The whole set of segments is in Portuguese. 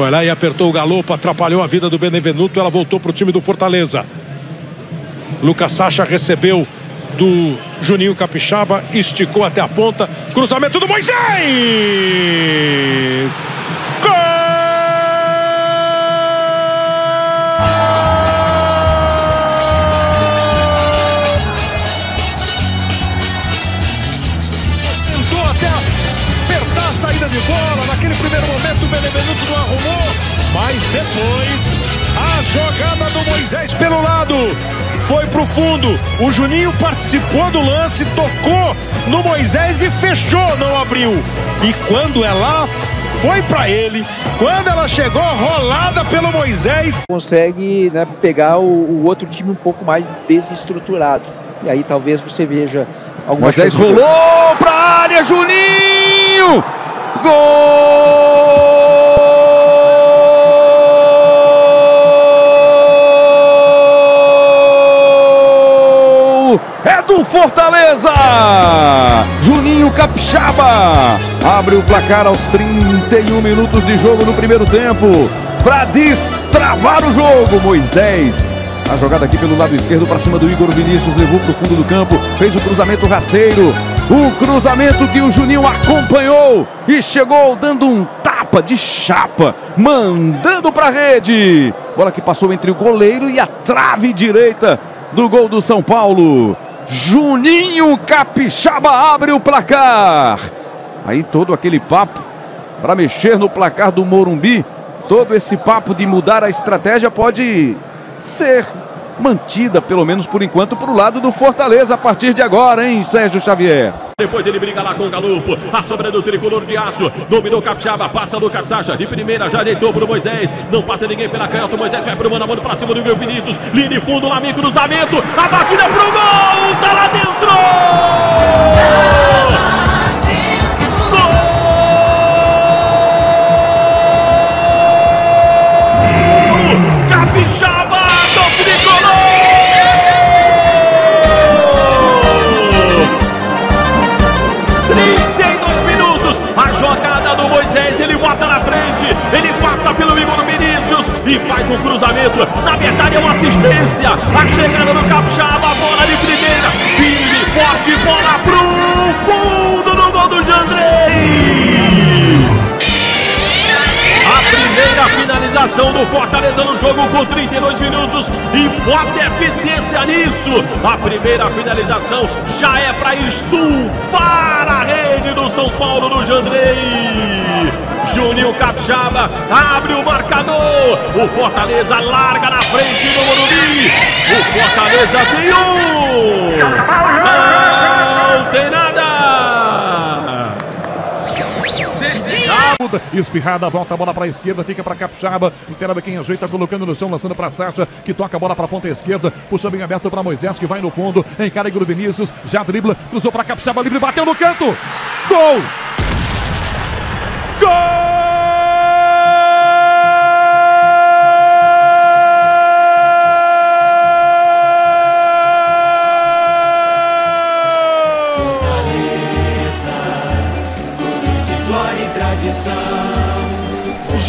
Foi lá e apertou o galopo, atrapalhou a vida do Benevenuto. Ela voltou para o time do Fortaleza. Lucas Sacha recebeu do Juninho Capixaba, esticou até a ponta. Cruzamento do Moisés! Benevenuto não arrumou. Mas depois a jogada do Moisés pelo lado foi pro fundo. O Juninho participou do lance, tocou no Moisés e fechou, não abriu. E quando ela foi para ele, quando ela chegou rolada pelo Moisés, consegue né, pegar o, o, outro time um pouco mais desestruturado. E aí talvez você veja alguma Moisés rolou para área, Juninho! Gol! Fortaleza. Juninho Capixaba abre o placar aos 31 minutos de jogo no primeiro tempo para destravar o jogo. Moisés a jogada aqui pelo lado esquerdo para cima do Igor Vinícius, levou para o fundo do campo, fez o cruzamento rasteiro. O cruzamento que o Juninho acompanhou e chegou dando um tapa de chapa, mandando para a rede. Bola que passou entre o goleiro e a trave direita do gol do São Paulo. Juninho Capixaba abre o placar. Aí todo aquele papo para mexer no placar do Morumbi, todo esse papo de mudar a estratégia pode ser mantida, pelo menos por enquanto, para o lado do Fortaleza a partir de agora, hein, Sérgio Xavier? Depois ele briga lá com o Galupo, a sobra do tricolor de aço, dominou Capixaba, passa Lucas Sacha, de primeira já deitou pro Moisés, não passa ninguém pela canhota, Moisés vai pro mano a mano pra cima do meu Vinícius, linha de fundo, lá cruzamento, a batida pro gol, tá lá dentro! E faz um cruzamento. Na verdade, é uma assistência. A chegada do Capixaba, bola de primeira. Firme, forte, bola pro fundo no gol do Jandrei. A primeira finalização do Fortaleza no jogo com 32 minutos e bota eficiência nisso. A primeira finalização já é para estufar a rede do São Paulo do Jandrei. Juninho Capixaba abre o marcador. O Fortaleza larga na frente do Morumbi. O Fortaleza tem um. Não tem nada. Espirrada, volta a bola para a esquerda, fica para Capixaba. Interaba quem ajeita, colocando no chão, lançando para Sacha, que toca a bola para a ponta esquerda. Puxa bem aberto para Moisés, que vai no fundo. Encara Igor Vinícius, já dribla, cruzou para Capixaba, livre, bateu no canto. Gol! Gol!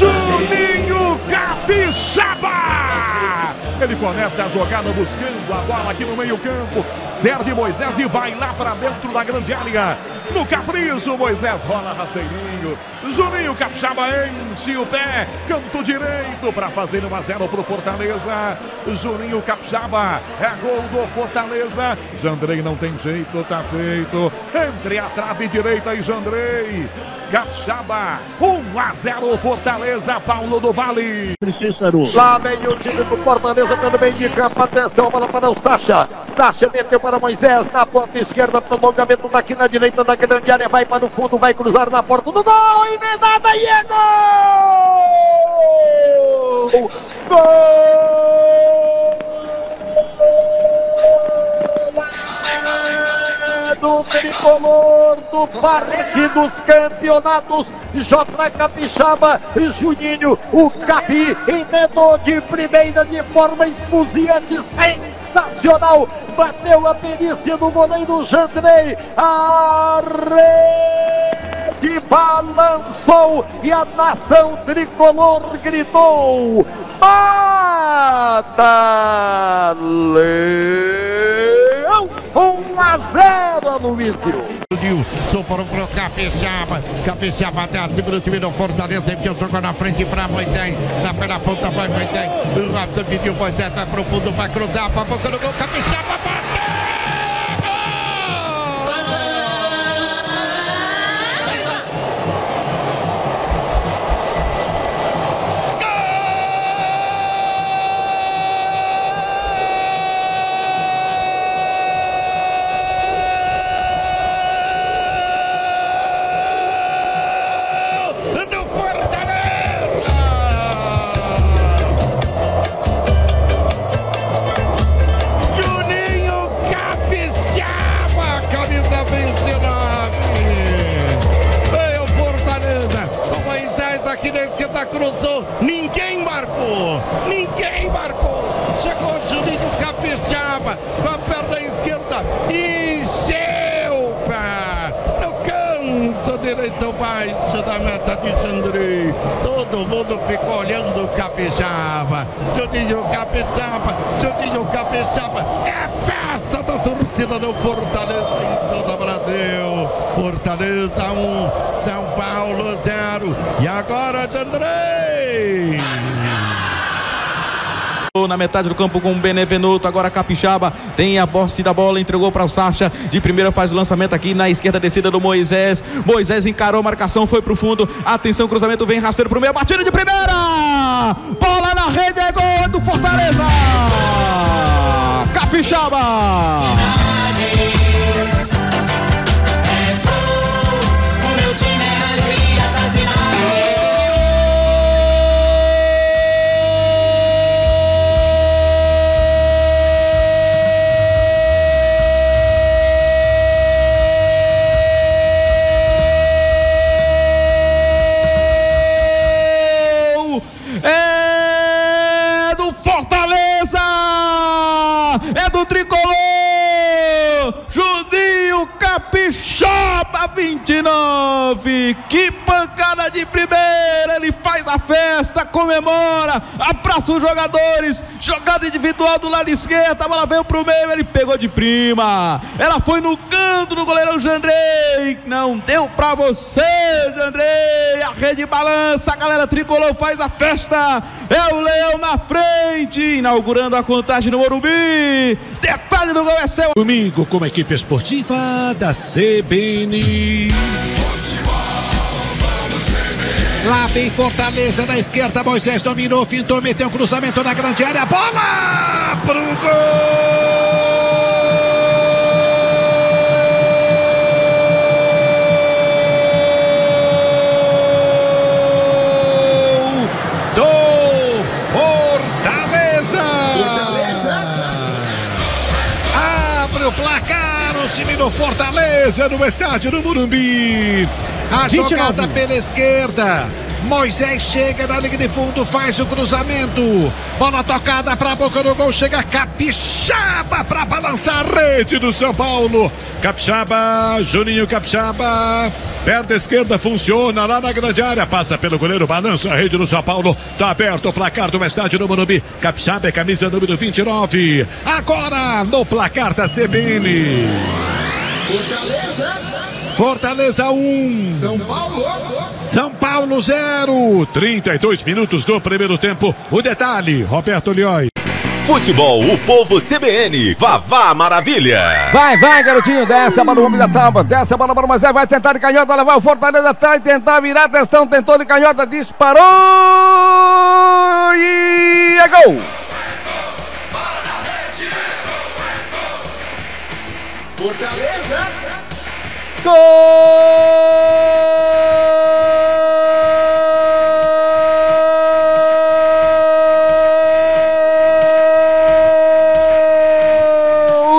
Juninho Capixaba! Ele começa a jogada buscando a bola aqui no meio-campo. Serve Moisés e vai lá para dentro da grande área. No capricho, Moisés rola rasteirinho. Juninho Capixaba enche o pé. Canto direito para fazer 1 a 0 para o Fortaleza. Juninho Capixaba é gol do Fortaleza. Jandrei não tem jeito, tá feito. Entre a trave direita e Jandrei. Capixaba, 1 a 0 Fortaleza, Paulo do Vale. Lá vem o time do Fortaleza pelo meio de campo. Atenção, bola para o Sacha. Sacha meteu para Moisés na ponta esquerda, prolongamento daqui na direita da grande área. Vai para o fundo, vai cruzar na porta do gol. Emendada e é gol! Gol! do tricolor do Parque dos Campeonatos. J. Capixaba e Juninho, o Capi, emendou de primeira de forma explosiva sensacional. Bateu a perícia do goleiro Jandrei. Arremessou frente, balançou e a nação tricolor gritou: Mata Leão! 1 a 0, Luísio. Socorro pro Capixaba. Capixaba até acima do time do Fortaleza. Enfiou, tocou na frente pra Moisés. Na pela ponta vai Moisés. O Robson pediu Moisés. Vai pro fundo, vai cruzar. Pra boca do gol. Capixaba bateu! Capixaba. É festa da torcida do Fortaleza em todo o Brasil. Fortaleza 1, São Paulo 0. E agora, Jandrei. Na metade do campo com o Benevenuto, agora Capixaba tem a posse da bola, entregou para o Sacha. De primeira faz o lançamento aqui na esquerda, descida do Moisés. Moisés encarou a marcação, foi pro fundo. Atenção, cruzamento vem rasteiro pro meio, batida de primeira! Bola na rede, é gol do Fortaleza! 29! Que pancada de primeira! Ele faz a festa, comemora, abraça os jogadores, jogada individual do lado esquerdo, a bola veio pro meio, ele pegou de prima. Ela foi no canto do goleirão Jandrei. Não deu pra você, Jandrei. A rede balança, a galera tricolor faz a festa. É o Leão na frente, inaugurando a contagem no Morumbi. Detalhe do gol é seu. Domingo, como equipe esportiva da CBN. Lá vem Fortaleza na esquerda, Moisés dominou, fintou, meteu um cruzamento na grande área, bola pro gol do Fortaleza. Abre o placar, o time do Fortaleza no estádio do Morumbi. A jogada pela esquerda. Moisés chega na linha de fundo, faz o cruzamento. Bola tocada para a boca do gol. Chega Capixaba para balançar a rede do São Paulo. Capixaba, Juninho Capixaba. Perna esquerda funciona lá na grande área. Passa pelo goleiro, balança a rede do São Paulo. Tá aberto o placar do estádio do Morumbi. Capixaba é camisa número 29. Agora no placar da CBN. Fortaleza 1. São Paulo. São Paulo 0. 32 minutos do primeiro tempo. O detalhe, Roberto Lioi. Futebol, o povo CBN. Vavá Maravilha. Vai, vai, garotinho. Desce a bola do homem da tábua. Desce a bola para o Moisés. Vai tentar de canhota. Levar o Fortaleza atrás. Tentar virar. Atenção. Tentou de canhota. Disparou. E é gol. Gol!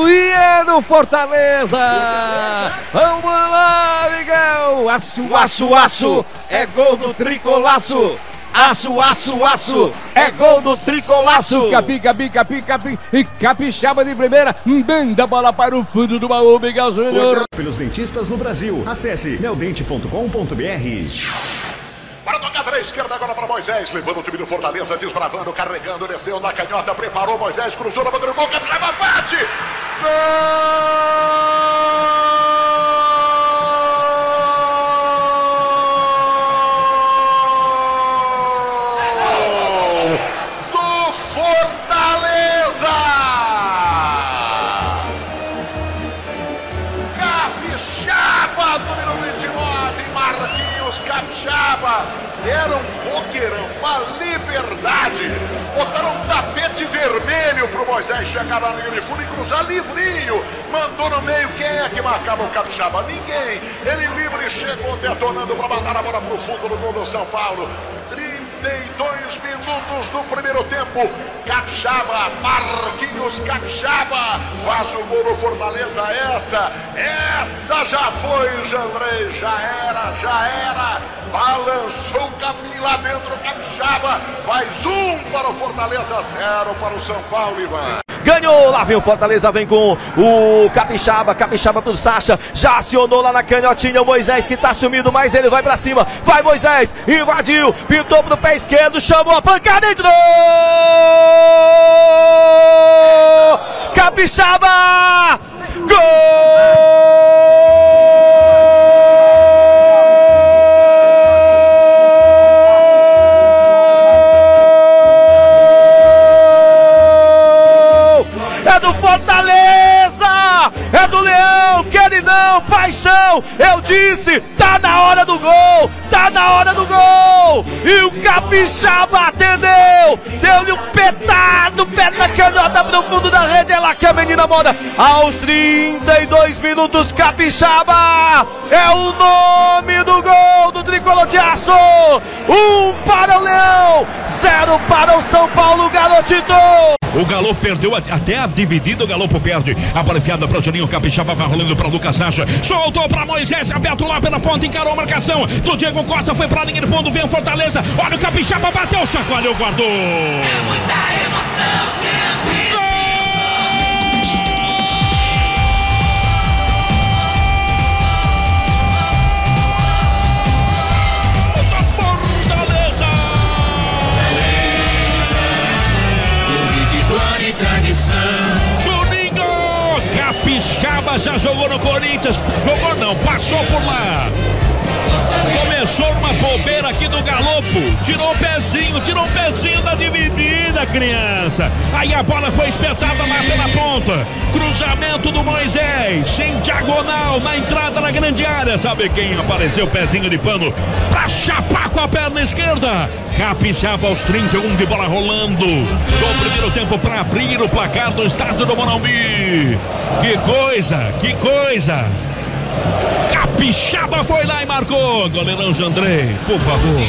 E é do Fortaleza! Vamos lá, Miguel! Aço, aço, aço! É gol do tricolaço! Aço, aço, aço. É gol do tricolaço. Pica, pica, pica, pica, e capixaba de primeira. Benda bola para o fundo do baú, Miguel Júnior. Pelos dentistas no Brasil. Acesse neodente.com.br. Para tocar da esquerda agora para Moisés, levando o time do Fortaleza, desbravando, carregando, desceu na canhota, preparou Moisés, cruzou na boca do gol, bate! Gol! Uma liberdade. Botaram um tapete vermelho pro Moisés chegar linha de fundo e cruzar livrinho. Mandou no meio. Quem é que marcava o Capixaba? Ninguém. Ele livre chegou detonando para mandar a bola pro fundo do gol do São Paulo. 32 minutos do primeiro tempo. Capixaba, Marquinhos Capixaba faz o gol no Fortaleza. Essa, essa já foi, Jandrei. Já era, já era. Balançou lá dentro, Capixaba. Faz um para o Fortaleza, zero para o São Paulo, Ivan. Ganhou, lá vem o Fortaleza, vem com o Capixaba, Capixaba pro Sacha, já acionou lá na canhotinha o Moisés que tá sumido, mas ele vai pra cima, vai Moisés, invadiu, pintou pro pé esquerdo, chamou a pancada, entrou! Capixaba! Gol! Fortaleza! É do Leão, queridão, paixão! Eu disse, tá na hora do gol! Tá na hora do gol! E o Capixaba atendeu! Deu-lhe um petado, pé na canhota pro fundo da rede, ela que a menina moda! Aos 32 minutos, Capixaba! É o nome do gol do tricolor de aço! Um para o Leão, zero para o São Paulo, garotito! O Galo perdeu até a dividida, o Galo perde. A bola enfiada para o Juninho Capixaba, vai rolando para Lucas Sacha. Soltou para Moisés, aberto lá pela ponta, encarou a marcação do Diego Costa, foi para a linha de fundo, vem o Fortaleza. Olha o Capixaba, bateu, chacoalhou, guardou. É muita emoção, Já jogou no Corinthians. Jogou não, passou por lá. Começou uma bobeira aqui do Galopo. Tirou o pezinho, tirou o pezinho da dividida, criança. Aí a bola foi espetada lá pela ponta. Cruzamento do Moisés. Em diagonal, na entrada da grande área. Sabe quem apareceu? Pezinho de pano pra chapar com a perna esquerda. Capixaba aos 31 de bola rolando. Do primeiro tempo para abrir o placar do estádio do Morumbi. Que coisa, que coisa. Capixaba foi lá e marcou. Goleirão Jandrei, por favor.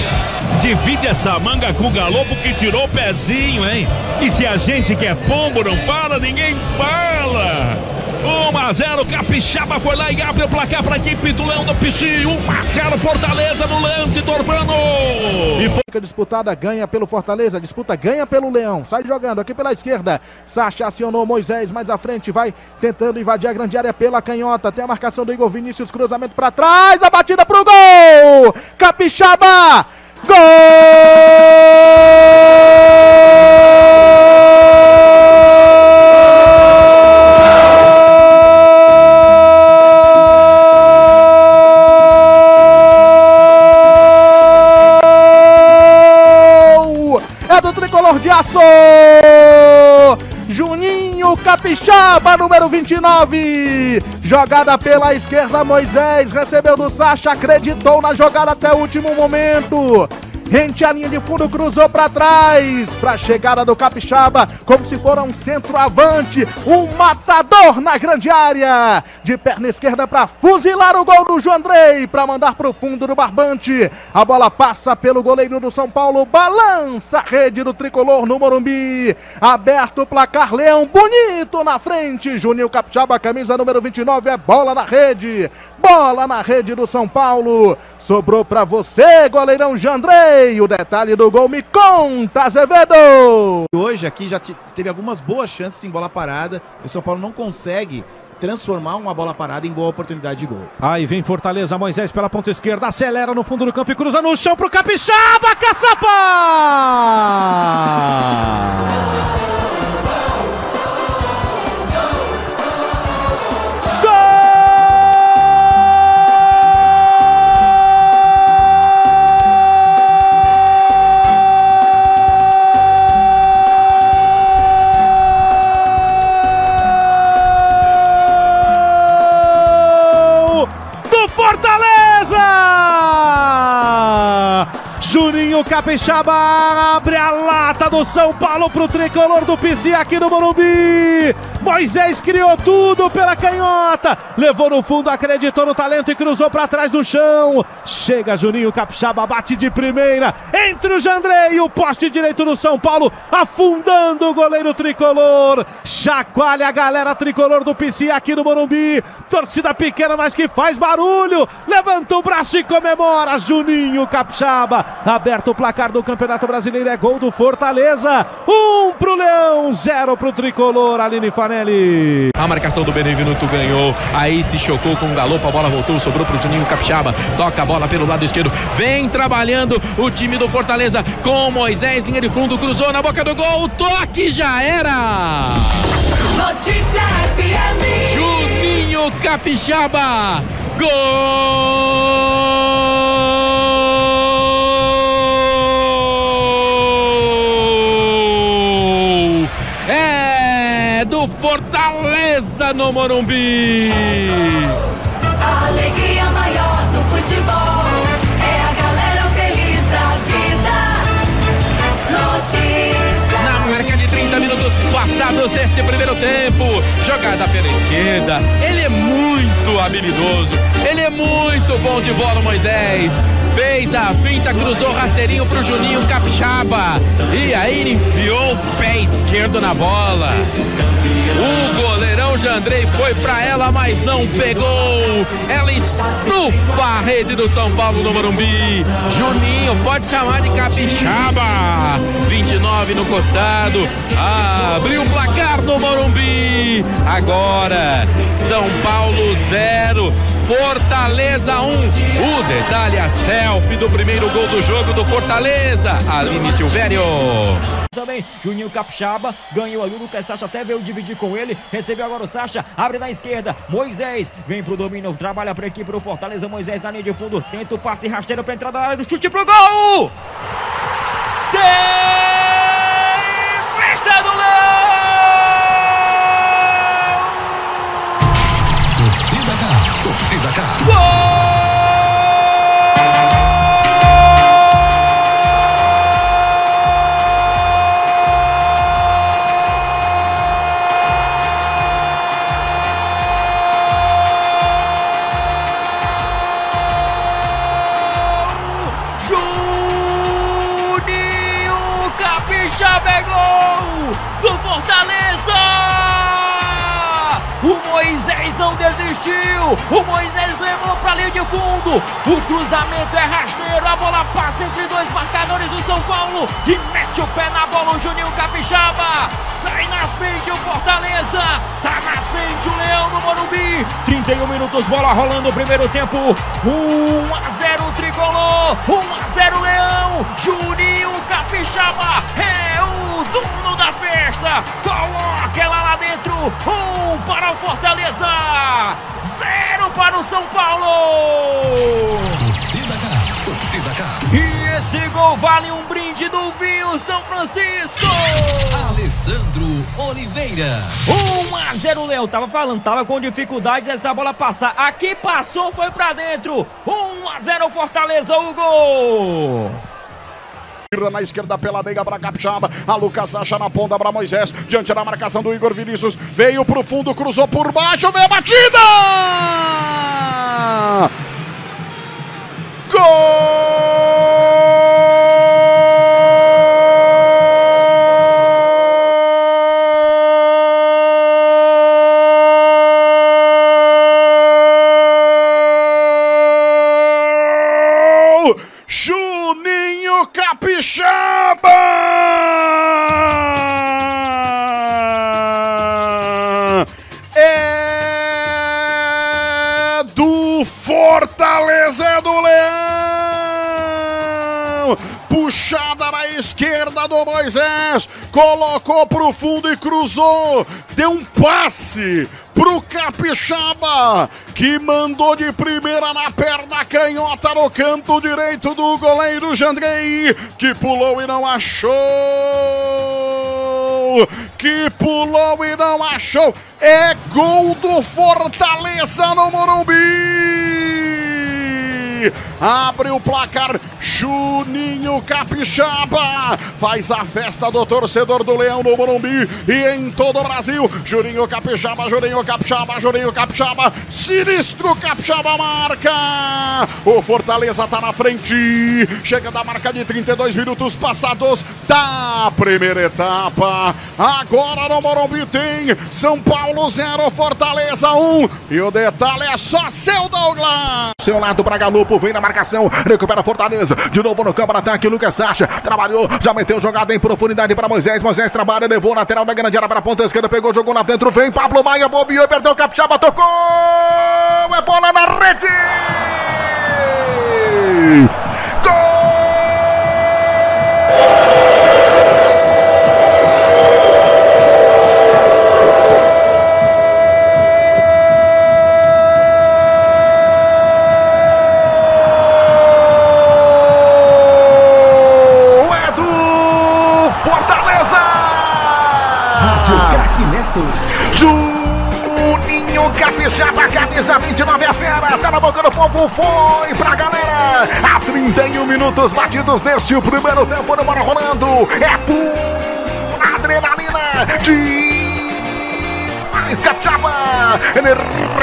Divide essa manga com o Galopo que tirou o pezinho, hein? E se a gente que é pombo não fala, ninguém fala. 1 a 0, Capixaba foi lá e abre o placar para a equipe do Leão do Pichi. 1 a 0, Fortaleza no lance, Torbano. E foi disputada, ganha pelo Fortaleza, disputa ganha pelo Leão. Sai jogando aqui pela esquerda. Sacha acionou Moisés mais à frente, vai tentando invadir a grande área pela canhota. Tem a marcação do Igor Vinícius, cruzamento para trás, a batida pro gol! Capixaba! Gol! Aço! Juninho Capixaba, número 29. Jogada pela esquerda, Moisés recebeu do Sacha, acreditou na jogada até o último momento. Rente a linha de fundo, cruzou para trás. Para chegada do Capixaba, como se for um centroavante. Um matador na grande área. De perna esquerda para fuzilar o gol do João Andrei. Para mandar para o fundo do barbante. A bola passa pelo goleiro do São Paulo. Balança a rede do tricolor no Morumbi. Aberto o placar, Leão bonito na frente. Juninho Capixaba, camisa número 29. É bola na rede. Bola na rede do São Paulo. Sobrou para você, goleirão. Jandrei. O detalhe do gol me conta, Azevedo. Hoje aqui já teve algumas boas chances em bola parada. O São Paulo não consegue transformar uma bola parada em boa oportunidade de gol. Aí vem Fortaleza, Moisés pela ponta esquerda, acelera no fundo do campo e cruza no chão pro Capixaba, Caçapa! Juninho Capixaba abre a lata do São Paulo pro tricolor do PC aqui no Morumbi. Moisés criou tudo pela canhota, levou no fundo, acreditou no talento e cruzou para trás do chão. Chega Juninho Capixaba, bate de primeira, entre o Jandrei e o poste direito do São Paulo, afundando o goleiro tricolor. Chacoalha a galera tricolor do PC aqui no Morumbi. Torcida pequena, mas que faz barulho. Levanta o braço e comemora Juninho Capixaba. Aberto o placar do Campeonato Brasileiro, é gol do Fortaleza. Um pro Leão, zero pro tricolor, Aline A marcação do Benevenuto ganhou. Aí se chocou com o galopo. A bola voltou, sobrou pro Juninho Capixaba. Toca a bola pelo lado esquerdo. Vem trabalhando o time do Fortaleza com Moisés, linha de fundo, cruzou na boca do gol. O toque já era. Notícia FM. Juninho Capixaba. Gol! Fortaleza no Morumbi. Passados deste primeiro tempo, jogada pela esquerda. Ele é muito habilidoso, ele é muito bom de bola, Moisés. Fez a finta, cruzou rasteirinho pro Juninho Capixaba. E aí enfiou o pé esquerdo na bola. O goleirão Jandrei foi pra ela, mas não pegou. Ela estupa a rede do São Paulo no Morumbi. Juninho, pode chamar de Capixaba. 29 no costado. Abriu o placar do Morumbi. Agora, São Paulo 0. Fortaleza 1. Um. O detalhe, a selfie do primeiro gol do jogo do Fortaleza. Aline Silvério. Também Juninho Capixaba ganhou ali o Lucas Sacha até veio dividir com ele. Recebeu agora o Sacha, abre na esquerda. Moisés vem pro domínio, trabalha pra equipe do Fortaleza. Moisés na linha de fundo, tenta o passe rasteiro pra entrada da área do chute pro gol! Tem Torcida K, torcida não desistiu. O Moisés levou para linha de fundo. O cruzamento é rasteiro. A bola passa entre dois marcadores do São Paulo e mete o pé na bola. O Juninho Capixaba sai na frente. O Fortaleza tá na frente. O Leão no Morumbi. 31 minutos, bola rolando o primeiro tempo. 1 a 0 tricolor. 1 a 0 Leão. Juninho Capixaba é o dono da festa. Coloca ela lá dentro. Um para o Fortaleza. Zero para o São Paulo. Torcida K, torcida K. E esse gol vale um brinde do vinho São Francisco. Alessandro Oliveira. 1 a 0 Léo, tava falando, tava com dificuldade dessa bola passar. Aqui passou, foi pra dentro. 1 a 0 Fortaleza, o gol. Na esquerda pela meiga para Capixaba. A Lucas Sacha na ponta para Moisés. Diante da marcação do Igor Vinícius. Veio pro fundo, cruzou por baixo. Veio a batida! Colocou pro fundo e cruzou. Deu um passe pro Capixaba, que mandou de primeira na perna canhota no canto direito do goleiro Jandrei, que pulou e não achou. Que pulou e não achou. É gol do Fortaleza no Morumbi. Abre o placar, Juninho Capixaba. Faz a festa do torcedor do Leão no Morumbi e em todo o Brasil. Juninho Capixaba, Juninho Capixaba, Juninho Capixaba. Sinistro Capixaba marca. O Fortaleza tá na frente. Chega da marca de 32 minutos passados da primeira etapa. Agora no Morumbi tem São Paulo 0, Fortaleza 1. E o detalhe é só seu Douglas. Seu lado para Galopo, vem na marcação, recupera Fortaleza. De novo no campo, ataque, Lucas Sacha. Trabalhou, já meteu jogada em profundidade para Moisés. Moisés trabalha, levou lateral da grande área para a ponta esquerda, pegou, jogou lá dentro. Vem Pablo Maia, bobeou, perdeu o Capixaba, tocou! É bola na rede! Minutos neste primeiro tempo no Bora Rolando. É pura adrenalina de mais. Ele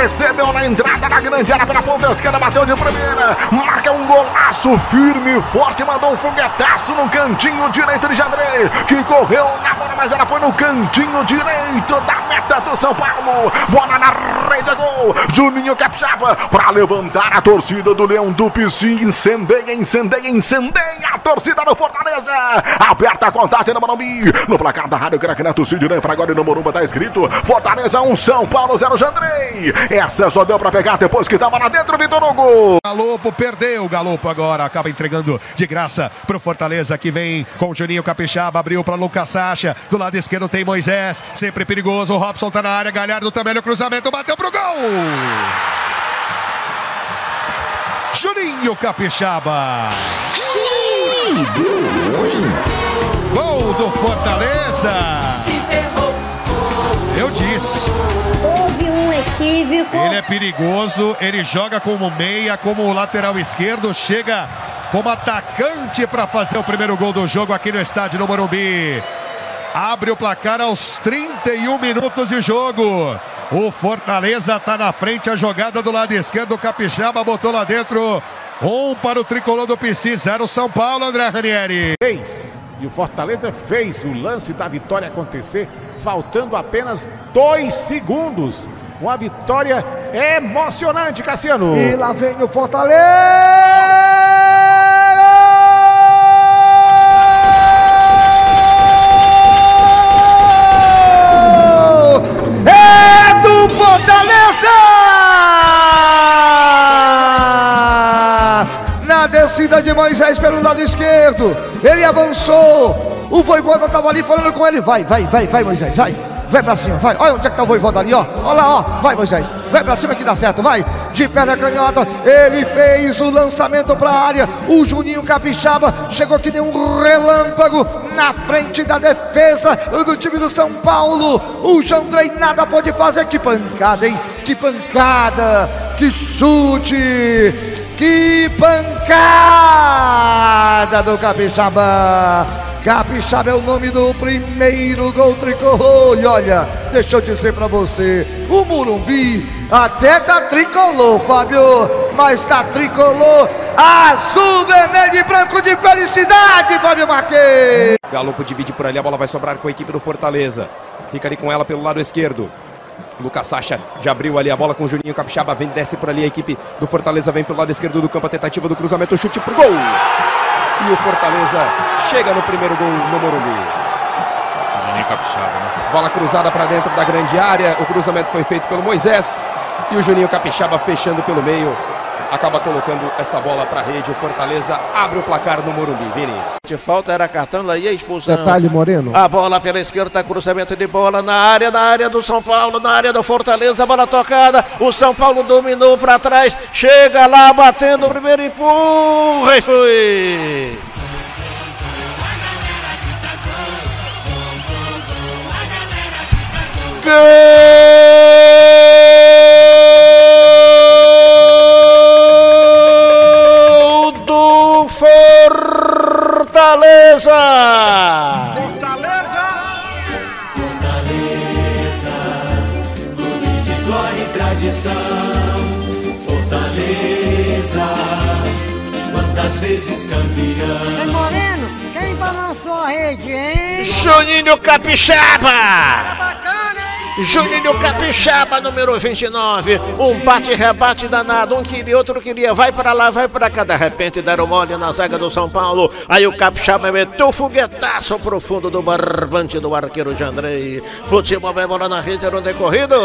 recebeu na entrada da grande área pela ponta esquerda, bateu de primeira. Marca um golaço firme forte, mandou um foguetaço no cantinho direito de Jandrei, que correu na bola, mas ela foi no cantinho direito da meta do São Paulo. Bola na rede, gol. Juninho Capixaba para levantar a torcida do Leão do Pici. Incendeia, incendeia, incendeia torcida do Fortaleza. Aberta a contagem no Morumbi. No placar da Rádio Craque Neto Sidney Fragori no Morumba tá escrito Fortaleza 1, São Paulo 0, Jandrei. Essa só deu para pegar depois que tava lá dentro, Vitor Hugo. Galopo perdeu, Galopo agora acaba entregando de graça pro Fortaleza que vem com o Juninho Capixaba, abriu para Lucas Sacha, do lado esquerdo tem Moisés, sempre perigoso, o Robson tá na área, Galhardo também no cruzamento, bateu pro gol! Juninho Capixaba. Gol do Fortaleza. Se ferrou. Eu disse. Houve um equívoco. Ele é perigoso, ele joga como meia, como lateral esquerdo, chega como atacante para fazer o primeiro gol do jogo aqui no estádio no Morumbi. Abre o placar aos 31 minutos de jogo. O Fortaleza está na frente, a jogada do lado esquerdo, o Capixaba botou lá dentro. Um para o tricolor do PC, zero São Paulo, André Ranieri. Fez. E o Fortaleza fez o lance da vitória acontecer, faltando apenas dois segundos. Uma vitória emocionante, Cassiano. E lá vem o Fortaleza! Descida de Moisés pelo lado esquerdo, ele avançou. O Voivoda estava ali falando com ele. Vai, vai, vai, vai, Moisés, vai. Vai pra cima, vai. Olha onde é que tá o Voivoda ali, ó. Olha lá, ó. Vai, Moisés. Vai pra cima que dá certo, vai. De perna canhota, ele fez o lançamento pra área. O Juninho Capixaba chegou que nem um relâmpago na frente da defesa do time do São Paulo. O Jandrei nada pode fazer. Que pancada, hein? Que pancada. Que chute. Que pancada do Capixaba. Capixaba é o nome do primeiro gol tricolor. E olha, deixa eu dizer pra você, o Murumbi até tá tricolor, Fábio, mas tá tricolor azul, vermelho e branco de felicidade, Fábio Marquês. Galopo divide por ali, a bola vai sobrar com a equipe do Fortaleza. Fica ali com ela pelo lado esquerdo. Lucas Sacha já abriu ali a bola com o Juninho Capixaba, vem, desce por ali a equipe do Fortaleza, vem pelo lado esquerdo do campo, a tentativa do cruzamento, chute pro gol. E o Fortaleza chega no primeiro gol no Morumbi. Juninho Capixaba, né? Bola cruzada para dentro da grande área. O cruzamento foi feito pelo Moisés. E o Juninho Capixaba fechando pelo meio. Acaba colocando essa bola para a rede. O Fortaleza abre o placar no Morumbi. Vini. De falta era cartão, lá ia expulsão. Detalhe, Moreno. A bola pela esquerda, cruzamento de bola na área, na área do São Paulo, na área do Fortaleza, bola tocada. O São Paulo dominou para trás, chega lá batendo o primeiro empurra e foi. Gol Fortaleza! Fortaleza, clube de glória e tradição. Fortaleza, quantas vezes campeão. Ei, Moreno, quem balançou a rede, hein? Juninho Capixaba! Juninho Capixaba, número 29. Um bate-rebate danado. Um queria, outro queria. Vai pra lá, vai pra cá. De repente deram mole na zaga do São Paulo. Aí o Capixaba meteu o foguetaço pro fundo do barbante do arqueiro de Andrei. Futebol vai bola na rede, eram decorridos.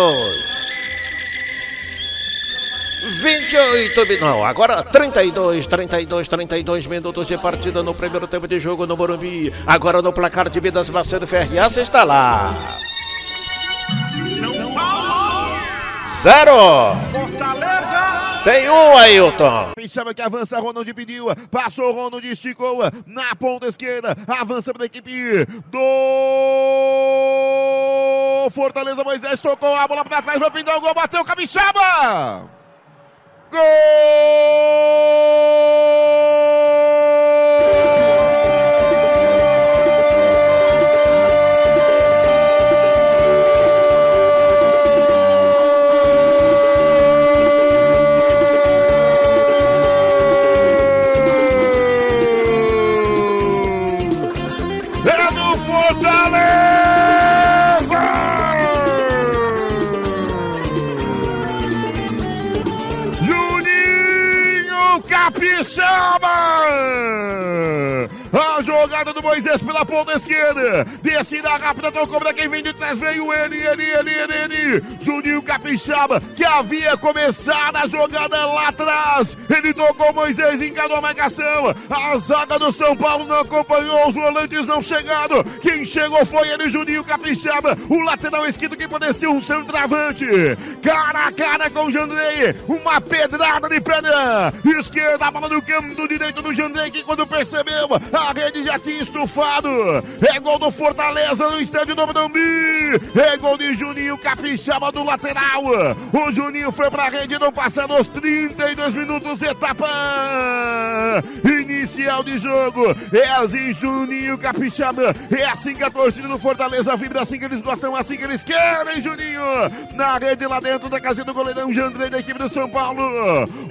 28 minutos, não, agora 32, 32, 32 minutos de partida no primeiro tempo de jogo no Morumbi. Agora no placar de Vidas Macedo Ferriaça está lá. Zero. Fortaleza, Tem um, Ailton. Chama que avança, Ronald pediu, passou, Ronald esticou na ponta esquerda, avança para a equipe do Fortaleza, Moisés tocou a bola para trás, vai pintar o gol, bateu, Capixaba! É Capixaba! A jogada do Moisés pela ponta esquerda. Descida rápida, tocou pra quem vem de trás. Veio ele, ele, ele, ele, ele. Juninho Capixaba, que havia começado a jogada lá atrás. Ele tocou Moisés, encanou a marcação. A zaga do São Paulo não acompanhou, os volantes não chegaram. Quem chegou foi ele, Juninho Capixaba. O lateral esquerdo que poderia ser um centroavante. Cara a cara com o Jandrei. Uma pedrada de perna. Esquerda, a bola no campo do direito do Jandrei, que quando percebeu, a rede já tinha estufado. É gol do Fortaleza no estádio do Morumbi. É gol de Juninho Capixaba do lateral. O Juninho foi pra rede no passado os 32 minutos, etapa inicial de jogo. É assim, Juninho Capixaba. É assim que a torcida do Fortaleza vibra, assim que eles gostam, assim que eles querem, Juninho. Na rede lá dentro da casinha do goleirão Jandrei da equipe do São Paulo.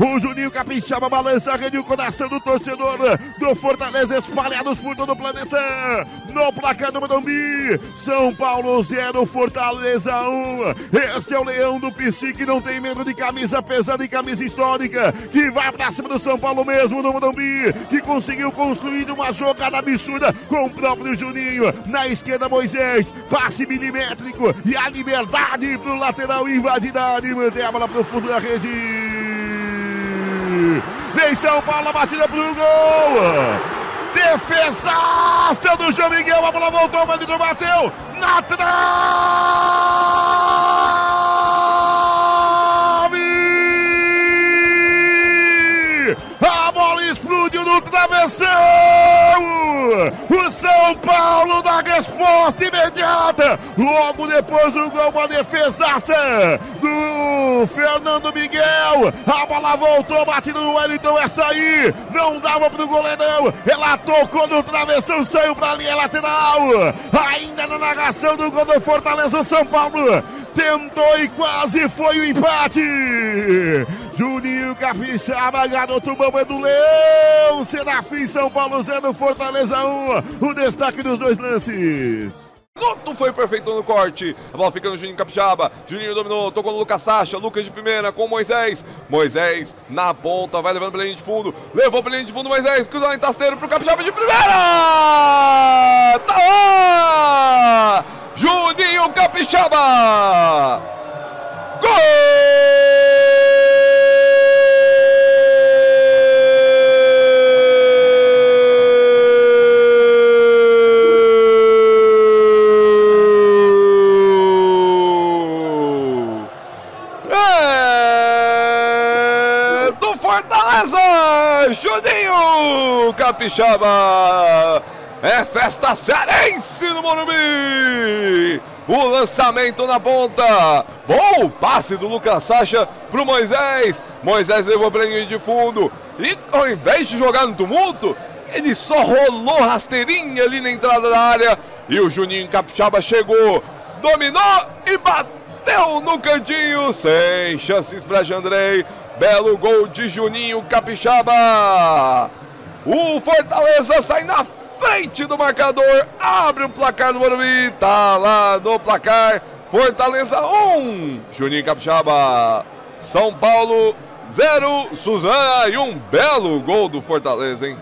O Juninho Capixaba balança a rede o coração do torcedor do Fortaleza espalhados por todo o planeta. No placar do Morumbi, São Paulo 0, Fortaleza 1. Este é o Leão do PC que não tem medo de camisa pesada e camisa histórica, que vai pra cima do São Paulo mesmo no Morumbi, que conseguiu construir uma jogada absurda com o próprio Juninho. Na esquerda, Moisés, passe milimétrico e a liberdade pro lateral invadir a manter a bola pro fundo da rede. Vem São Paulo, a batida pro gol. Defesaça do João Miguel, a bola voltou, mas ele bateu na trave! A bola explodiu no travessão! O São Paulo dá resposta imediata! Logo depois do gol, uma defesaça do Fernando Miguel! A bola voltou, batida no Wellington, essa aí não dava pro goleirão! Ela tocou no travessão, saiu pra linha lateral! Ainda na narração do gol do Fortaleza, o São Paulo tentou e quase foi o empate! Juninho Capixaba, garoto bom é do Leão! Serafim São Paulo 0, Fortaleza 1. O destaque dos dois lances. Não foi perfeito no corte. A bola fica no Juninho Capixaba. Juninho dominou, tocou no Lucas Sacha. Lucas de primeira com Moisés. Moisés na ponta, vai levando pela linha de fundo. Levou pela linha de fundo Moisés. Cruzou em tasteiro pro Capixaba de primeira. Tá lá! Juninho Capixaba! Gol! É do Fortaleza! Juninho Capixaba! É festa cearense no Morumbi! O lançamento na ponta. Bom passe do Lucas Sacha pro Moisés. Moisés levou para linha de fundo. E ao invés de jogar no tumulto, ele só rolou rasteirinha ali na entrada da área. E o Juninho Capixaba chegou, dominou e bateu no cantinho. Sem chances para Jandrei. Belo gol de Juninho Capixaba. O Fortaleza sai na frente do marcador, abre o placar do Morumbi, tá lá no placar, Fortaleza 1, Juninho Capixaba, São Paulo 0, Suzana e um belo gol do Fortaleza, hein?